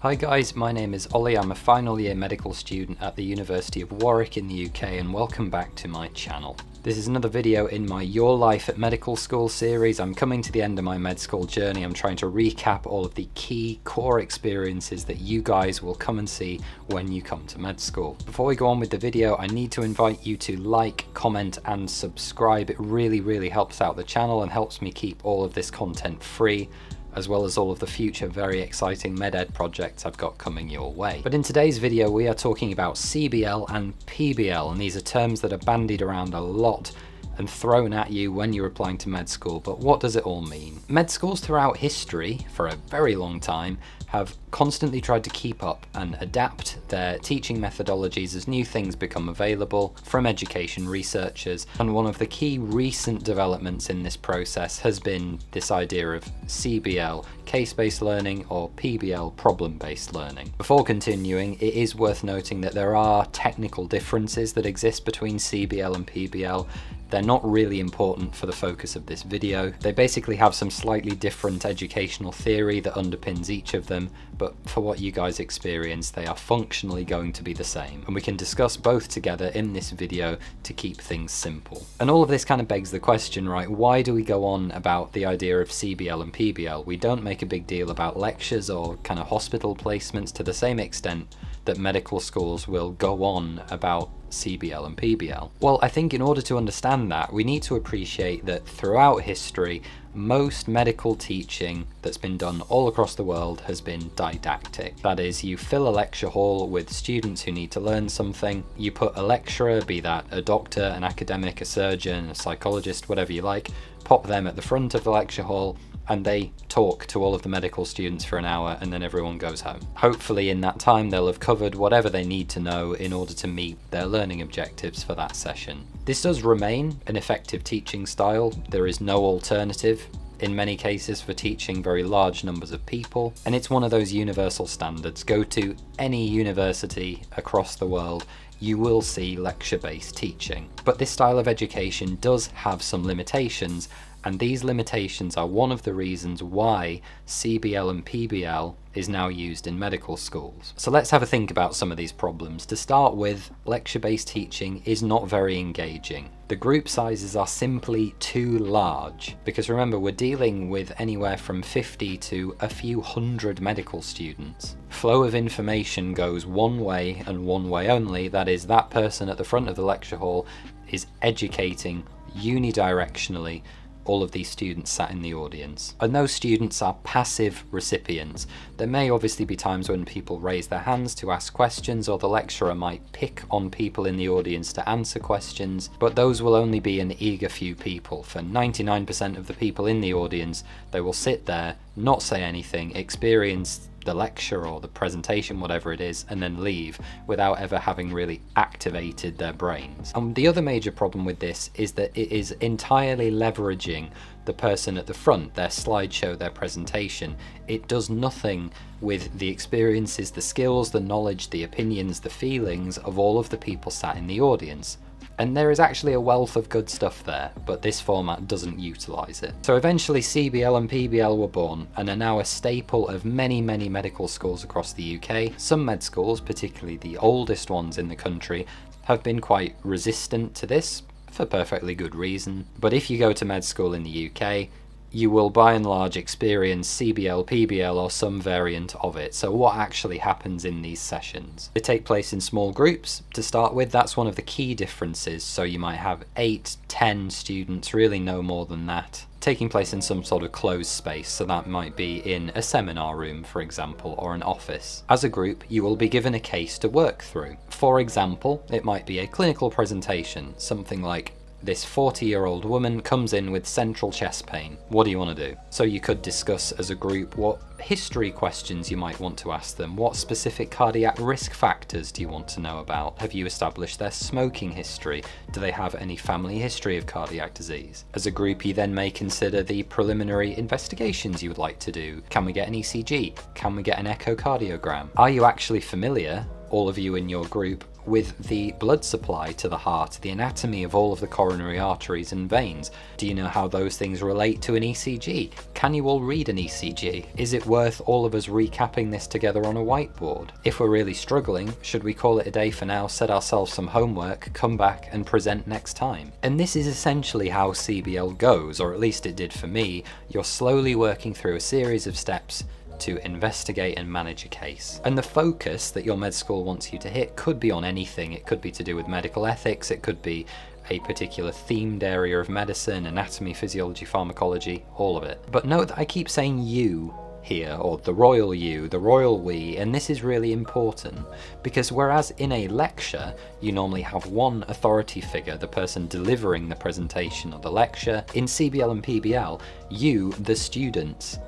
Hi guys, my name is Ollie. I'm a final year medical student at the University of Warwick in the UK and welcome back to my channel. This is another video in my Your Life at Medical School series. I'm coming to the end of my med school journey. I'm trying to recap all of the key core experiences that you guys will come and see when you come to med school. Before we go on with the video, I need to invite you to like, comment and subscribe. It really, really helps out the channel and helps me keep all of this content free as well as all of the future very exciting MedEd projects I've got coming your way. But in today's video we are talking about CBL and PBL and these are terms that are bandied around a lot and thrown at you when you're applying to med school, but what does it all mean? Med schools throughout history, for a very long time, have constantly tried to keep up and adapt their teaching methodologies as new things become available from education researchers. And one of the key recent developments in this process has been this idea of CBL, case-based learning, or PBL, problem-based learning. Before continuing, it is worth noting that there are technical differences that exist between CBL and PBL, they're not really important for the focus of this video. They basically have some slightly different educational theory that underpins each of them, but for what you guys experience, they are functionally going to be the same. And we can discuss both together in this video to keep things simple. And all of this kind of begs the question, right, why do we go on about the idea of CBL and PBL? We don't make a big deal about lectures or kind of hospital placements to the same extent that medical schools will go on about CBL and PBL? Well, I think in order to understand that, we need to appreciate that throughout history, most medical teaching that's been done all across the world has been didactic. That is, you fill a lecture hall with students who need to learn something, you put a lecturer, be that a doctor, an academic, a surgeon, a psychologist, whatever you like, pop them at the front of the lecture hall, and they talk to all of the medical students for an hour and then everyone goes home. Hopefully in that time they'll have covered whatever they need to know in order to meet their learning objectives for that session. This does remain an effective teaching style, there is no alternative in many cases for teaching very large numbers of people, and it's one of those universal standards. Go to any university across the world, you will see lecture-based teaching. But this style of education does have some limitations, and these limitations are one of the reasons why CBL and PBL is now used in medical schools. So let's have a think about some of these problems. To start with, lecture-based teaching is not very engaging. The group sizes are simply too large, because remember we're dealing with anywhere from 50 to a few hundred medical students. Flow of information goes one way and one way only, that is that person at the front of the lecture hall is educating unidirectionally all of these students sat in the audience. And those students are passive recipients. There may obviously be times when people raise their hands to ask questions or the lecturer might pick on people in the audience to answer questions, but those will only be an eager few people. For 99% of the people in the audience, they will sit there, not say anything, experience the lecture or the presentation, whatever it is, and then leave without ever having really activated their brains. And the other major problem with this is that it is entirely leveraging the person at the front, their slideshow, their presentation. It does nothing with the experiences, the skills, the knowledge, the opinions, the feelings of all of the people sat in the audience and there is actually a wealth of good stuff there, but this format doesn't utilise it. So eventually CBL and PBL were born, and are now a staple of many, many medical schools across the UK. Some med schools, particularly the oldest ones in the country, have been quite resistant to this, for perfectly good reason. But if you go to med school in the UK, you will by and large experience CBL, PBL or some variant of it. So what actually happens in these sessions? They take place in small groups to start with, that's one of the key differences. So you might have 8, 10 students, really no more than that taking place in some sort of closed space, so that might be in a seminar room, for example, or an office. As a group, you will be given a case to work through. For example, it might be a clinical presentation, something like this 40 year old woman comes in with central chest pain. What do you want to do? So you could discuss as a group what history questions you might want to ask them. What specific cardiac risk factors do you want to know about? Have you established their smoking history? Do they have any family history of cardiac disease? As a group, you then may consider the preliminary investigations you would like to do. Can we get an ECG? Can we get an echocardiogram? Are you actually familiar, all of you in your group, with the blood supply to the heart, the anatomy of all of the coronary arteries and veins? Do you know how those things relate to an ECG? Can you all read an ECG? Is it worth all of us recapping this together on a whiteboard? If we're really struggling, should we call it a day for now, set ourselves some homework, come back and present next time? And this is essentially how CBL goes, or at least it did for me. You're slowly working through a series of steps to investigate and manage a case. And the focus that your med school wants you to hit could be on anything. It could be to do with medical ethics, it could be a particular themed area of medicine, anatomy, physiology, pharmacology, all of it. But note that I keep saying you here, or the royal you, the royal we, and this is really important because whereas in a lecture you normally have one authority figure, the person delivering the presentation or the lecture, in CBL and PBL, you, the students,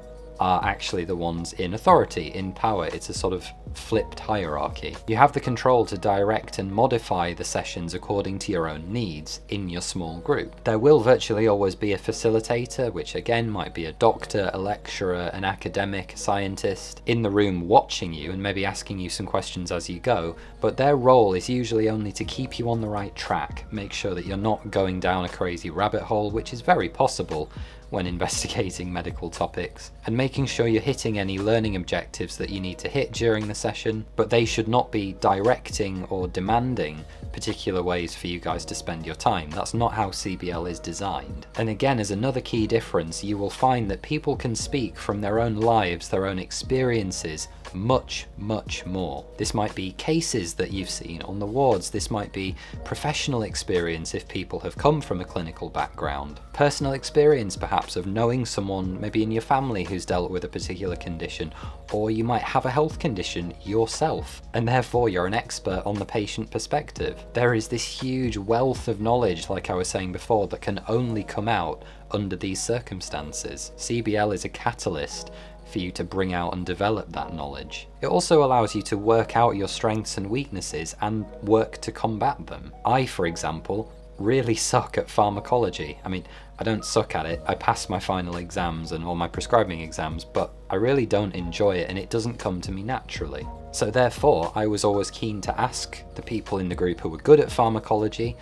are actually the ones in authority, in power. It's a sort of flipped hierarchy. You have the control to direct and modify the sessions according to your own needs in your small group. There will virtually always be a facilitator, which again might be a doctor, a lecturer, an academic, a scientist, in the room watching you and maybe asking you some questions as you go, but their role is usually only to keep you on the right track, make sure that you're not going down a crazy rabbit hole, which is very possible, when investigating medical topics, and making sure you're hitting any learning objectives that you need to hit during the session, but they should not be directing or demanding particular ways for you guys to spend your time. That's not how CBL is designed. And again, as another key difference, you will find that people can speak from their own lives, their own experiences, much, much more. This might be cases that you've seen on the wards, this might be professional experience if people have come from a clinical background, personal experience perhaps of knowing someone maybe in your family who's dealt with a particular condition, or you might have a health condition yourself, and therefore you're an expert on the patient perspective. There is this huge wealth of knowledge, like I was saying before, that can only come out under these circumstances. CBL is a catalyst for you to bring out and develop that knowledge. It also allows you to work out your strengths and weaknesses and work to combat them. I, for example, really suck at pharmacology. I mean, I don't suck at it. I pass my final exams and all my prescribing exams, but I really don't enjoy it and it doesn't come to me naturally. So therefore, I was always keen to ask the people in the group who were good at pharmacology,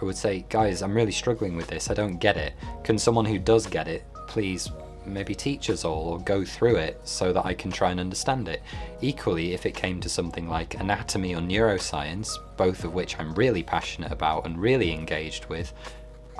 I would say, guys, I'm really struggling with this, I don't get it. Can someone who does get it please maybe teach us all or go through it so that I can try and understand it. Equally, if it came to something like anatomy or neuroscience, both of which I'm really passionate about and really engaged with,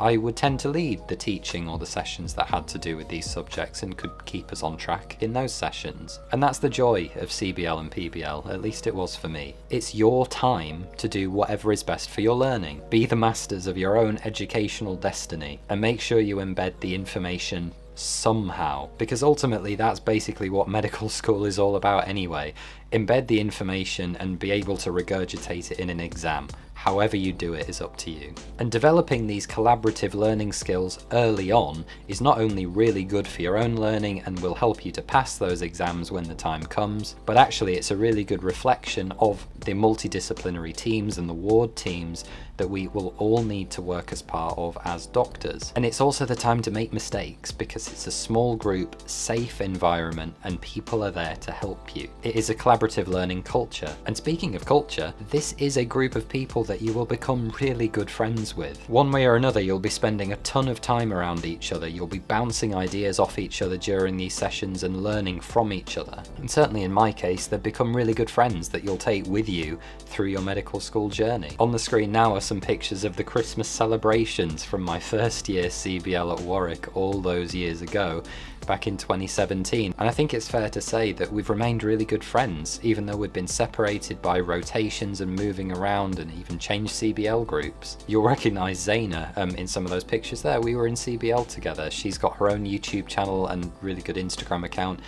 I would tend to lead the teaching or the sessions that had to do with these subjects and could keep us on track in those sessions. And that's the joy of CBL and PBL, at least it was for me. It's your time to do whatever is best for your learning. Be the masters of your own educational destiny and make sure you embed the information somehow because ultimately that's basically what medical school is all about anyway. Embed the information and be able to regurgitate it in an exam However you do it is up to you. And developing these collaborative learning skills early on is not only really good for your own learning and will help you to pass those exams when the time comes, but actually it's a really good reflection of the multidisciplinary teams and the ward teams that we will all need to work as part of as doctors. And it's also the time to make mistakes because it's a small group, safe environment, and people are there to help you. It is a collaborative learning culture. And speaking of culture, this is a group of people that you will become really good friends with. One way or another, you'll be spending a ton of time around each other. You'll be bouncing ideas off each other during these sessions and learning from each other. And certainly in my case, they've become really good friends that you'll take with you through your medical school journey. On the screen now are some pictures of the Christmas celebrations from my first year CBL at Warwick all those years ago, back in 2017. And I think it's fair to say that we've remained really good friends, even though we've been separated by rotations and moving around and even changed CBL groups. You'll recognise Zaynah um, in some of those pictures there. We were in CBL together. She's got her own YouTube channel and really good Instagram account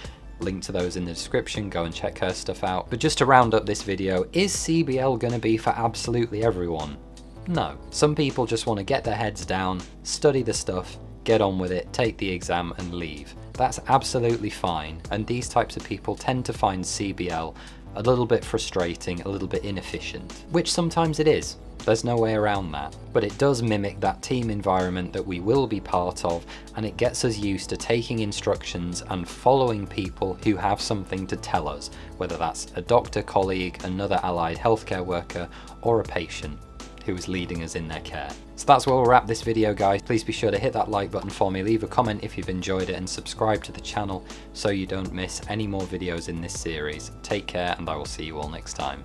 link to those in the description, go and check her stuff out. But just to round up this video, is CBL going to be for absolutely everyone? No. Some people just want to get their heads down, study the stuff, get on with it, take the exam and leave. That's absolutely fine, and these types of people tend to find CBL a little bit frustrating, a little bit inefficient, which sometimes it is. There's no way around that. But it does mimic that team environment that we will be part of, and it gets us used to taking instructions and following people who have something to tell us, whether that's a doctor colleague, another allied healthcare worker, or a patient who is leading us in their care. So that's where we'll wrap this video guys. Please be sure to hit that like button for me, leave a comment if you've enjoyed it and subscribe to the channel so you don't miss any more videos in this series. Take care and I will see you all next time.